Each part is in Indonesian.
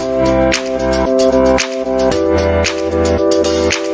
Thank you.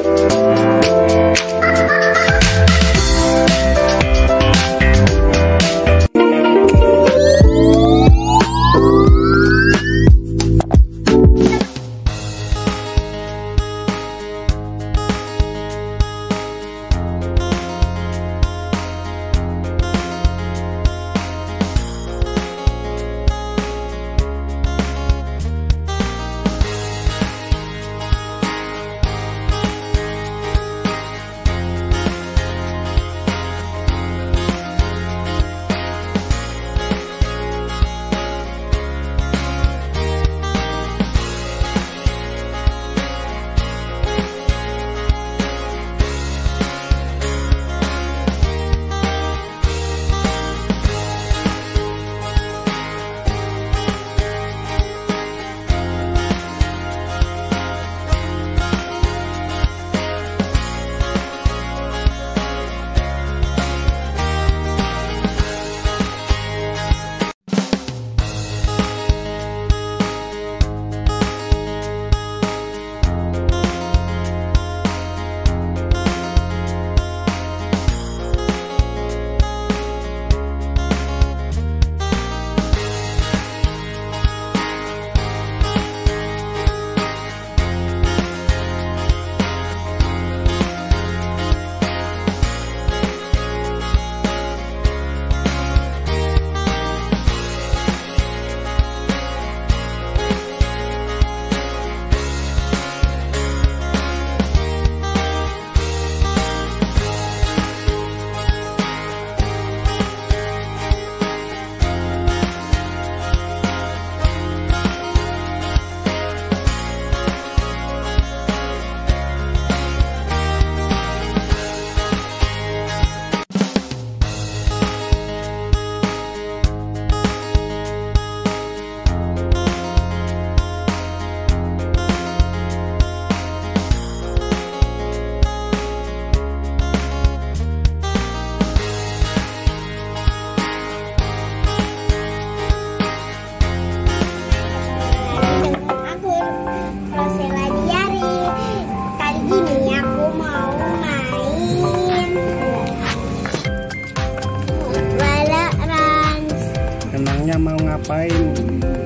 ngapain?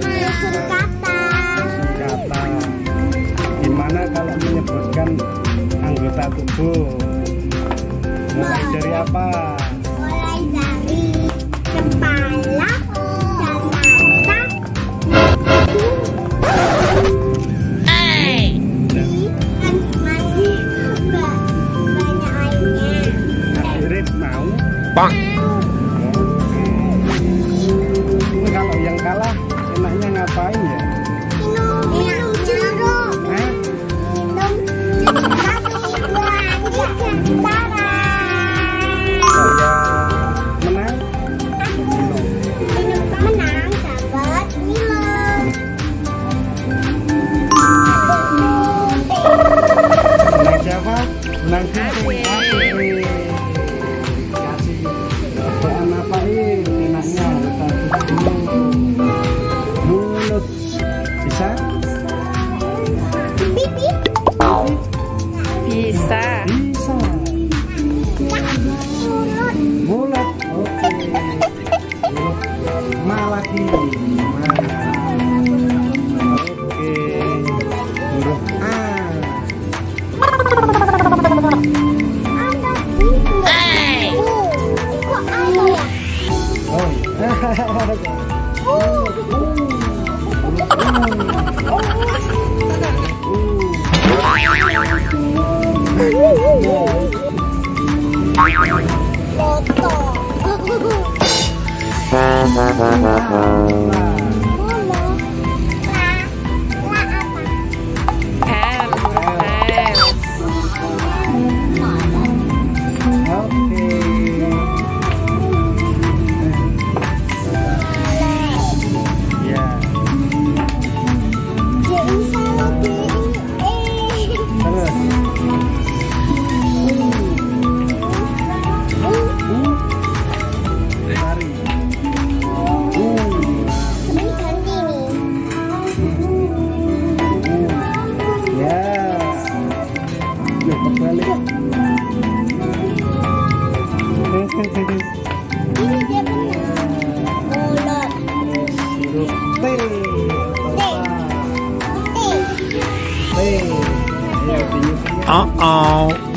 Menyusun kata. Menyusun kata. Gimana kalau menyebutkan anggota tubuh? Mulai dari apa? bisa bulat oke malaki oke huruf A Hey. Oh. 老大。Uh oh.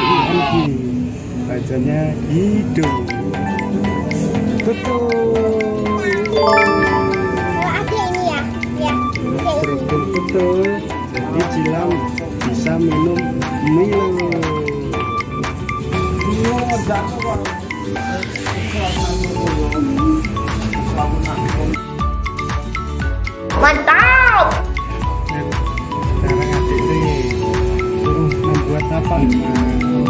Rugi bacanya hidup betul. Oh, ini ya, ya. betul jadi cilam bisa minum Milo. Mantap! 那放进去